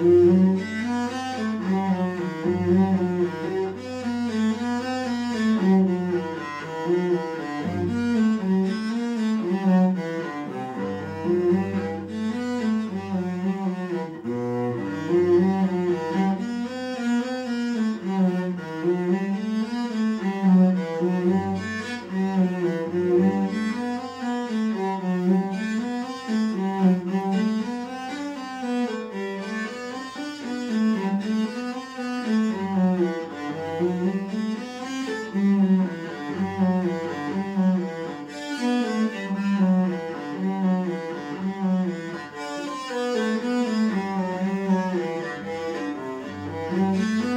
Mm-hmm. Música